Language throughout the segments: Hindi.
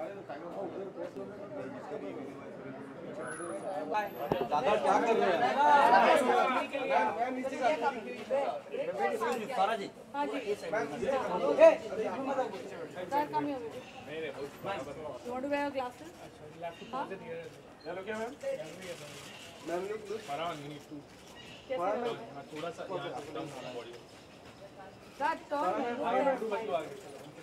दादा क्या कर रहे हैं सारा जी हाँ जी you want to wear glasses चलो क्या मैम मैम लुक लुक फरान नीड टू थोड़ा सा यहां come body sir turn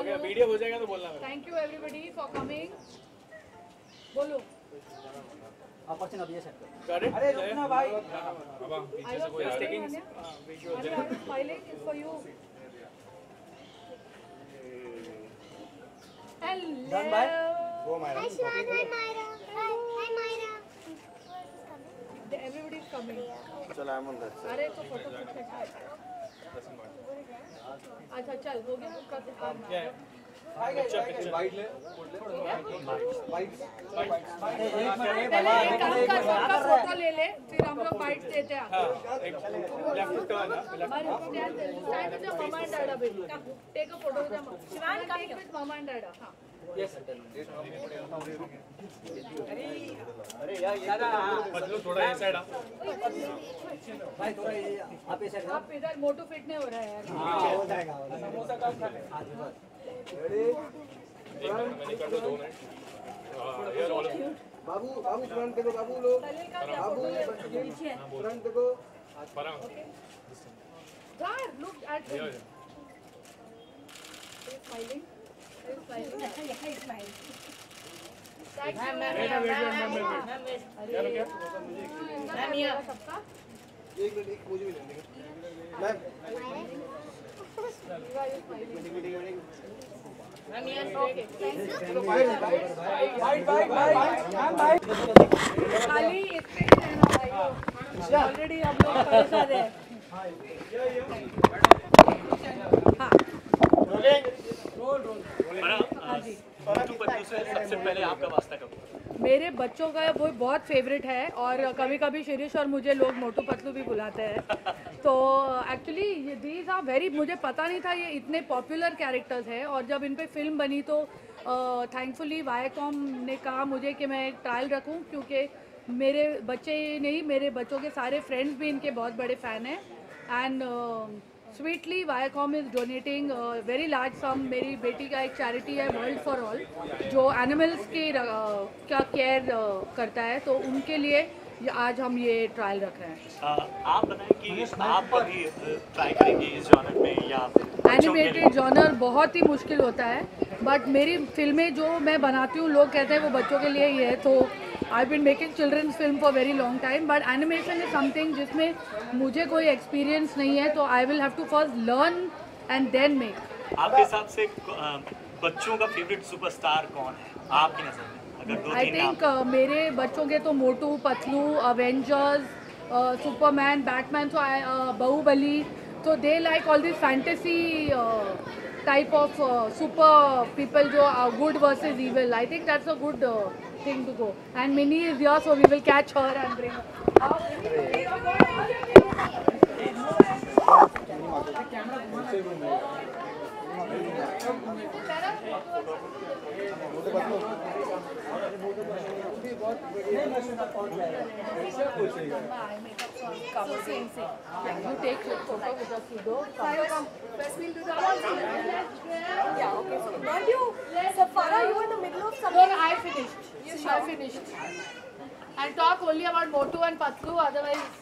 okay video हो जाएगा तो बोलना thank you everybody for coming बोलो अरे भाई तो फोटो खींच अच्छा चल हो गया ले ले फिर हम लोग बाइट देते हैं टेक अ फोटो विथ मामा डाडा हाँ अरे यार थोड़ा ये साइड आप इधर मोटू फिट नहीं हो रहा है हाँ, हो जाएगा हाँ, हाँ, बाबू बाबू फ्रंट देखो बाबू लोग बाबू फ्रंट देखो लुक एट स्माइलिंग एक मिनट एक मुझे भी लेने का मैम मैम ओके चलो bye bye bye bye bye खाली इतने ही रहना भाई ऑलरेडी हम लोग परेशान हैं हां मेरे बच्चों का वो बहुत फेवरेट है और कभी कभी शिरीष और मुझे लोग मोटू पतलू भी बुलाते हैं तो एक्चुअली ये दीज आर वेरी मुझे पता नहीं था ये इतने पॉपुलर कैरेक्टर्स हैं और जब इन पर फिल्म बनी तो थैंकफुली वायकॉम ने कहा मुझे कि मैं ट्रायल रखूं क्योंकि मेरे बच्चे नहीं मेरे बच्चों के सारे फ्रेंड्स भी इनके बहुत बड़े फ़ैन हैं and sweetly Viacom is donating very large sum मेरी बेटी का एक चैरिटी है वर्ल्ड फॉर ऑल जो एनिमल्स के uh, का केयर करता है तो उनके लिए आज हम ये ट्रायल रख रहे हैं आ, आप बताएं कि आप अभी ट्राई करेंगे इस जॉनर में या एनिमेटेड जॉनर बहुत ही मुश्किल होता है बट मेरी फिल्में जो मैं बनाती हूँ लोग कहते हैं वो बच्चों के लिए ही है तो I been making children film for very long time but animation is something जिसमें मुझे कोई एक्सपीरियंस नहीं है तो I will have to first learn and then make आपके हिसाब से बच्चों का फेवरेट सुपरस्टार कौन है आपकी नज़र में आई थिंक uh, मेरे बच्चों के तो Motu Patlu Avengers Superman Batman तो Baahubali So they like all these fantasy uh, type of uh, super people who uh, are good versus evil. I think that's a good thing to go. And Minnie is here, so we will catch her and bring her. I finished. I'll talk only about Motu and Patlu, otherwise...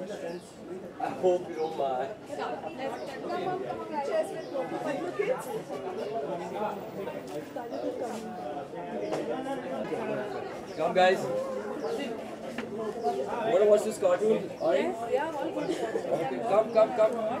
I hope you don't mind. Come guys. wanna watch this cartoon? Alright? Yeah, okay. Come, come, come.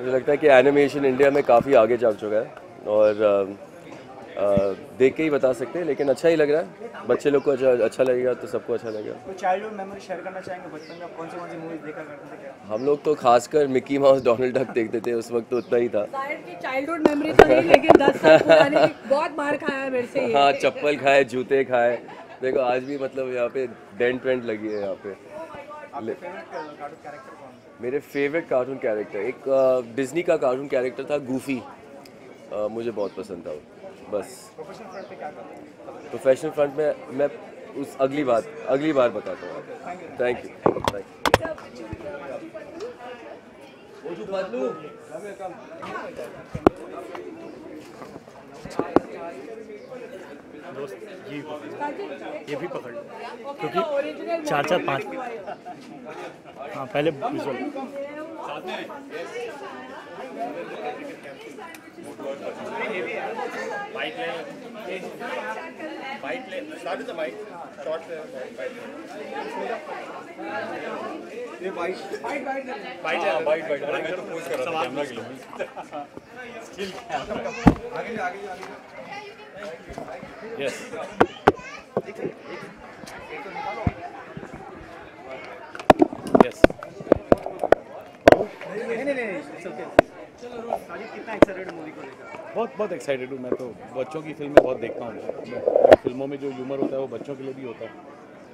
मुझे लगता है कि एनिमेशन इंडिया में काफ़ी आगे जा चुका है और देख के ही बता सकते हैं लेकिन अच्छा ही लग रहा है बच्चे लोग को अच्छा अच्छा लगेगा तो सबको अच्छा लगेगा चाइल्डहुड मेमोरी शेयर करना चाहेंगे बचपन में कौन कौन सी मूवीज देखा करते थे हम लोग तो खासकर मिकी माउस डोनाल्ड डक देखते थे उस वक्त तो उतना ही था चाइल्डहुड मेमोरी तो नहीं लेकिन दस साल बहुत मार खाया मेरे से हाँ चप्पल खाए जूते खाए देखो आज भी मतलब यहाँ पे डेंट वेंट लगी है यहाँ पे मेरे फेवरेट कार्टून कैरेक्टर एक डिज्नी का कार्टून कैरेक्टर था गूफी मुझे बहुत पसंद था वो बस प्रोफेशनल फ्रंट में मैं उस अगली बात अगली बार बताता हूँ थैंक यू थैंक यू दोस्त ये ये भी पकड़ क्योंकि चार चार पाँच हाँ पहले Yes. Yes. बहुत बहुत एक्साइटेड हूँ मैं तो बच्चों की फिल्में बहुत देखता हूँ फिल्मों में जो ह्यूमर होता है वो बच्चों के लिए भी होता है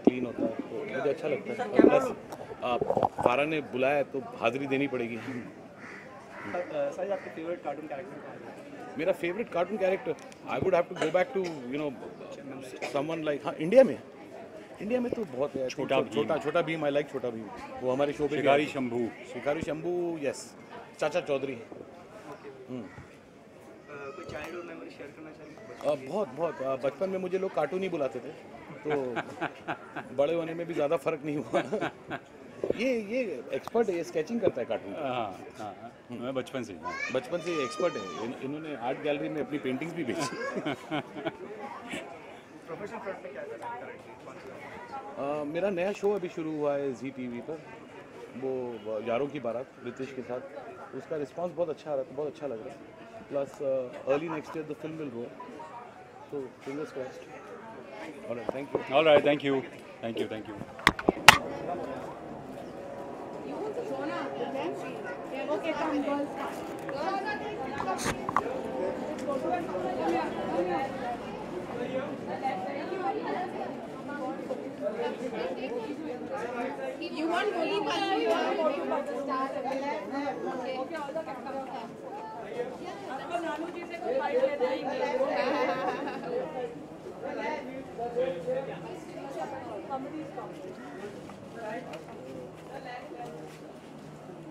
क्लीन होता है तो मुझे अच्छा लगता है प्लस फारा ने बुलाया तो हाजिरी देनी पड़ेगी मेरा favourite cartoon character I would have to go back to you know someone like हाँ इंडिया में इंडिया में तो बहुत है छोटा छोटा छोटा भीम आई लाइक छोटा भीम वो हमारे शो पे शिकारी शंभू शिकारी शंभू यस चाचा चौधरी हम्म। बहुत बहुत बचपन में मुझे लोग कार्टून ही बुलाते थे तो बड़े होने में भी ज़्यादा फर्क नहीं हुआ ये ये एक्सपर्ट है ये स्केचिंग करता है कार्टून हाँ, हाँ हाँ मैं बचपन से हाँ। बचपन से एक्सपर्ट है इन, इन्होंने आर्ट गैलरी में अपनी पेंटिंग्स भी बेची मेरा नया शो अभी शुरू हुआ है जी वी पर वो यारों की बारात रितेश के साथ उसका रिस्पांस बहुत अच्छा आ रहा था बहुत अच्छा लग रहा है plus early next year the film will roll तो fingers crossed alright thank you alright thank you thank you thank you You want Goli Pali, you want to star. Okay, all the आपको नानू जी से कोई फाइट लेना ही नहीं है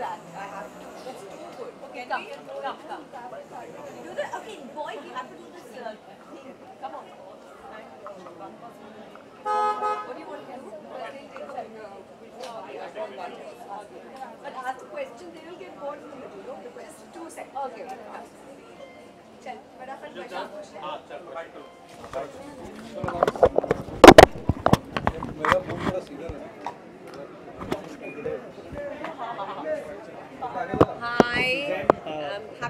that. I have to. That's too good. Okay, come, come, come. Do the, okay, boy, you have to do this uh, thing. Come on. What do you want to do? But ask a question, they will get bored in the middle. No, the question, two seconds. Okay. चल फटाफट क्वेश्चन पूछ ले मेरा फोन थोड़ा सीधा है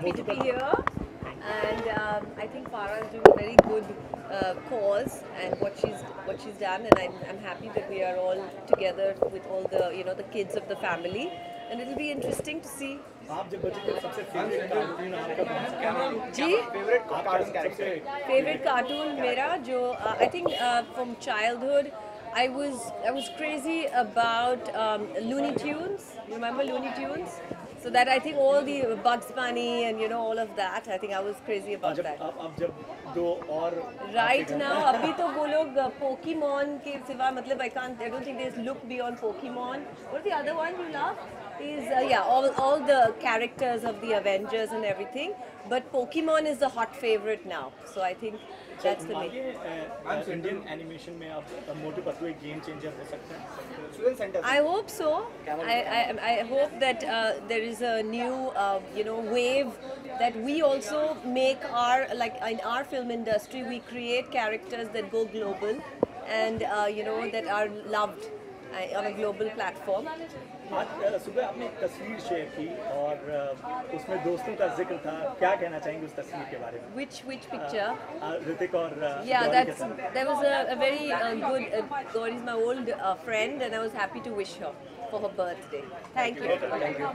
happy to be here. And um, I think Farah is doing a very good uh, cause and what she's what she's done, and I'm, I'm happy that we are all together with all the you know the kids of the family, and it'll be interesting to see. आप जब बच्चे थे सबसे फेवरेट कार्टून आपका कौन सा जी favourite cartoon character favorite cartoon mera jo uh, I think uh, from childhood I was I was crazy about um, Looney Tunes. You remember Looney Tunes? So that I think all the Bugs Bunny and you know all of that. I think I was crazy about जब that. अब अब जब दो और Right now, अभी तो वो लोग Pokemon के सिवा मतलब I can't I don't think there's look beyond Pokemon. What's the other one you love? Is uh, yeah all all the characters of the Avengers and everything. But Pokemon is the hot favorite now. So I think that's the main. मांगे इंडियन एनिमेशन में अब मोटू पतलू एक गेम चेंजर हो सकते हैं student centre I hope so. I, I, I hope that uh, there is a new, uh, you know, wave that we also make our, like in our film industry, we create characters that go global and, uh, you know, that are loved uh, on a global platform. आज अ, सुबह आपने एक तस्वीर शेयर की और अ, उसमें दोस्तों का जिक्र था क्या कहना चाहेंगे उस तस्वीर के बारे में Which which picture? अ, ऋतिक और अ, Yeah, गौरी के that's साथ that was a, a very uh, good. Uh, Gauri is my old uh, friend, and I was happy to wish her for her birthday. Thank you.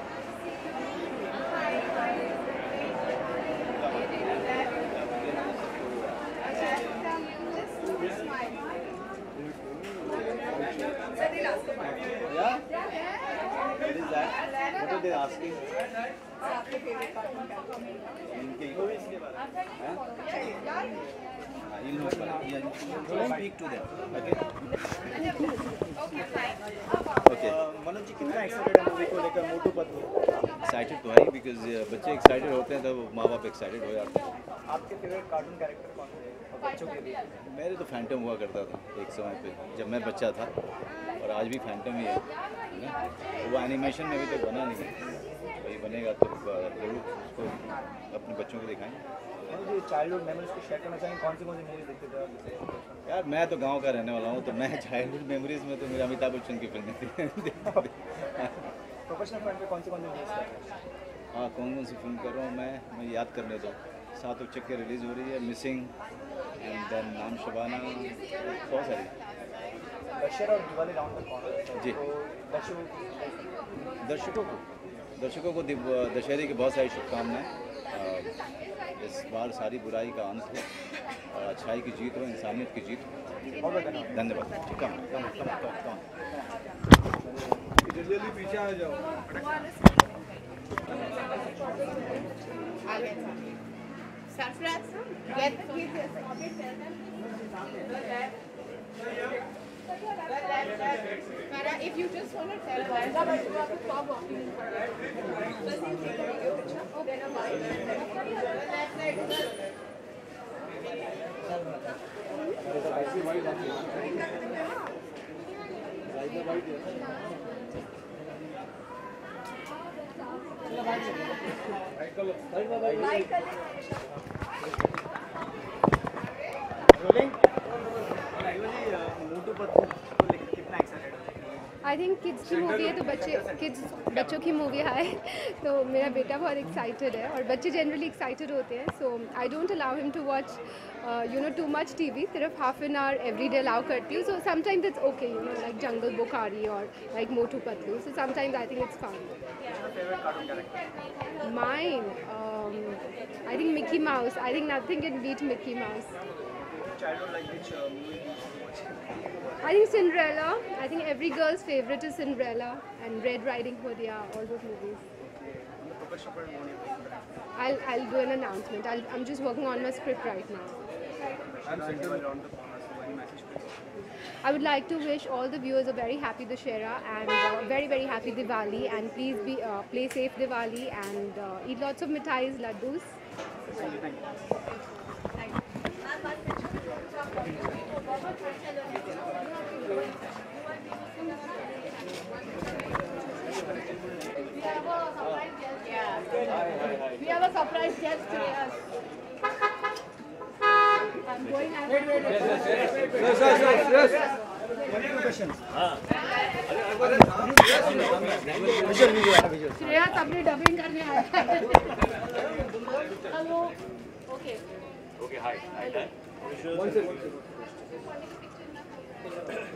Manoj ji कितना एक्साइटेड है मूवी को लेकर मोटू एक्साइटेड तो है बिकॉज uh, बच्चे एक्साइटेड होते हैं तब माँ बाप एक्साइटेड हो जाते हैं आपके फेवरेट कार्टून कैरेक्टर कौन से बच्चों के लिए मेरे तो फैंटम हुआ करता था एक समय पे जब मैं बच्चा था और आज भी फैंटम ही है ना वो एनिमेशन में अभी तक तो बना नहीं है वही तो बनेगा तो जरूर उसको अपने बच्चों को दिखाएँ चाइल्डहुड मेमोरीज को शेयर करना चाहेंगे कौन सी कौन सी मूवी देखते थे यार मैं तो गांव का रहने वाला हूँ तो मैं चाइल्डहुड मेमोरीज में तो मेरा अमिताभ बच्चन की फिल्में प्रोफेशनल पे कौन सी कौन सी मूवीज हाँ कौन कौन सी फिल्म कर रहा हूँ मैं मैं याद करने दो सात उच्चक के रिलीज़ हो रही है मिसिंग एंड देन नाम शबाना बहुत सारी जी दर्शकों को दर्शकों को दशहरे की बहुत सारी शुभकामनाएं इस बार सारी बुराई का अंत हो अच्छाई की जीत हो इंसानियत की जीत हो धन्यवाद कम कम कम कम जल्दी पीछे आ जाओ Mara, if you just want to tell Liza, but you have to stop walking in front of her. First, you take a video picture, then a mic. That's right. Liza, why do you? Liza, why do you? I think kids की मूवी है तो बच्चे किड्स बच्चों की मूवी है तो मेरा बेटा बहुत एक्साइटेड है और बच्चे जनरली एक्साइटेड होते हैं so I don't allow him to watch you know too much T V सिर्फ half an hour every day allow करती हूँ so sometimes it's okay you know like jungle Bukhari और like Motu Patlu so sometimes I think it's fine mind I think Mickey Mouse I think nothing in beat Mickey Mouse Uh, movie I think Cinderella. I think every girl's favorite is Cinderella and Red Riding Hood. Yeah, all those movies. I'll I'll do an announcement. I'll, I'm just working on my script right now. i would like to wish all the viewers a very happy Dussehra and uh, very very happy Diwali and please be uh, play safe Diwali and uh, eat lots of mithais, laddus. Thank you. hide, hide that. One second, one second.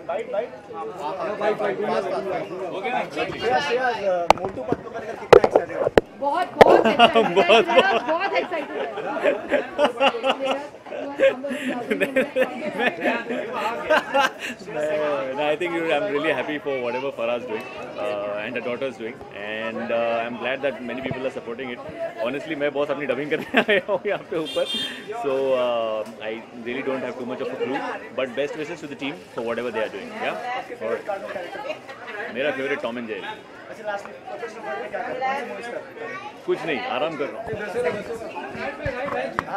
Bite, bite. हाँ bite, bite. Okay ना? यस यस मोटू पतलू करके कितना एक्साइटेड है? बहुत बहुत एक्साइटेड है। बहुत बहुत एक्साइटेड है। and I think I'm really happy for whatever Farah's doing uh, and her daughter's doing, and uh, I'm glad that many people are supporting it. Honestly, मैं बहुत अपनी डबिंग करने आया हूँ यहाँ पे ऊपर, so uh, I really don't have too much of a clue, but best wishes to the team for whatever they are doing. Yeah. Or, मेरा फेवरेट टॉम एंड जेरी कुछ नहीं आराम कर रहा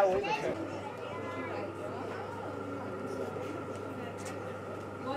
हूँ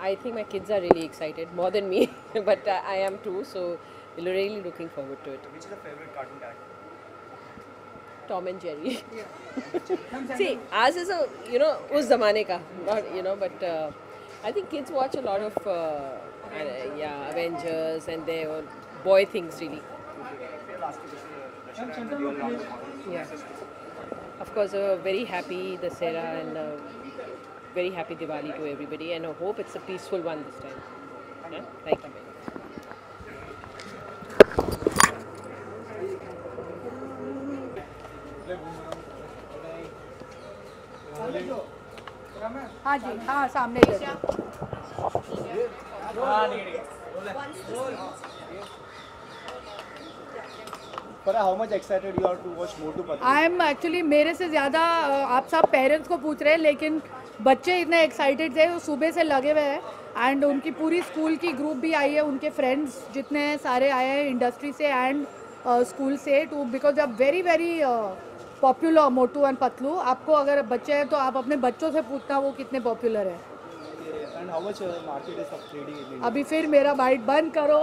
I think my kids are really excited, more than me, but uh, I am too. So we're really looking forward to it. Which is your favorite cartoon character? Tom and Jerry. See, ours is a you know us zamane ka, not you know, but uh, I think kids watch a lot of. Uh, uh, yeah Avengers and they all boy things really. Yeah. Of course, a very happy Dasera and a very happy Diwali to everybody, and I hope it's a peaceful one this time. Yeah? Thank you. very much. हाँ जी हाँ सामने ही है। Farah, आई एम एक्चुअली मेरे से ज़्यादा आप सब पेरेंट्स को पूछ रहे हैं लेकिन बच्चे इतने एक्साइटेड थे वो सुबह से लगे हुए हैं एंड उनकी पूरी स्कूल की ग्रुप भी आई है उनके फ्रेंड्स जितने सारे आए हैं इंडस्ट्री से एंड स्कूल से टू बिकॉज आप very very popular Motu and Patlu आपको अगर बच्चे हैं तो आप अपने बच्चों से पूछना वो कितने पॉपुलर है Uh, अभी फिर मेरा बाइट बंद करो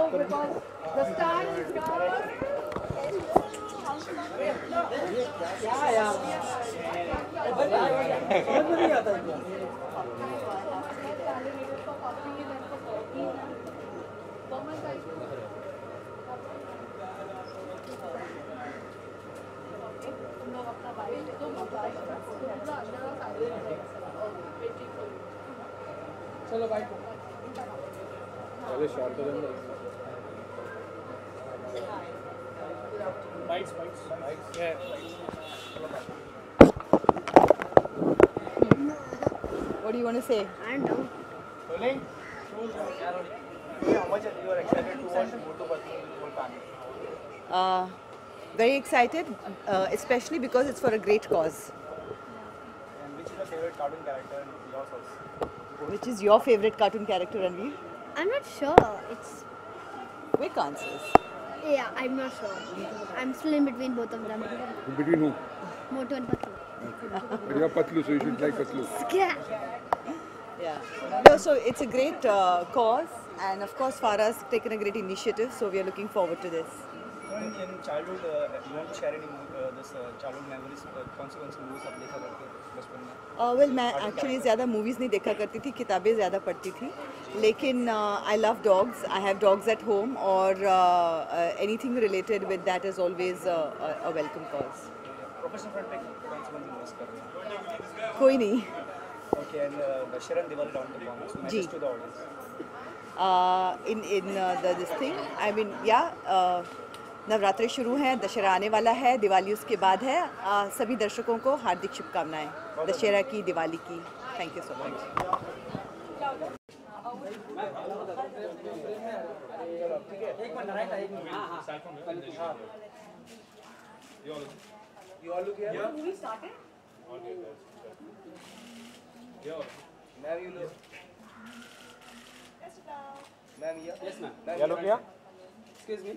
चलो bite Bites, bites, bites. What do you want to say? I don't know. Rolling? Yeah, how much you are excited to watch Motu Patlu with your family? Uh, very excited, uh, especially because it's for a great cause. And which is your favorite cartoon character in yours also? which is your favorite cartoon character, Ranveer? I'm not sure. It's quick answers. Yeah, I'm not sure. I'm still in between both of them. Between who? Moto and Patlu. but you're Patlu, so you should like Patlu. Yeah. Yeah. No, so it's a great uh, cause, and of course, Farah's taken a great initiative, so we are looking forward to this. Well uh, uh, uh, मैं एक्चुअली ज़्यादा मूवीज़ नहीं देखा करती थी किताबें ज़्यादा पढ़ती थी लेकिन I love dogs I have dogs at home और anything related with that is always a welcome cause कोई नहीं जी in in this thing I mean या नवरात्रे शुरू हैं दशहरा आने वाला है दिवाली उसके बाद है आ, सभी दर्शकों को हार्दिक शुभकामनाएं दशहरा की दिवाली की thank you so much ma'am ma'am ma'am